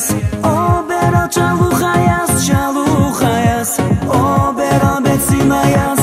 ხაიას ობერო ჩალუ ხაიას ჩალუ ხაიას ობერო ბეციმაიას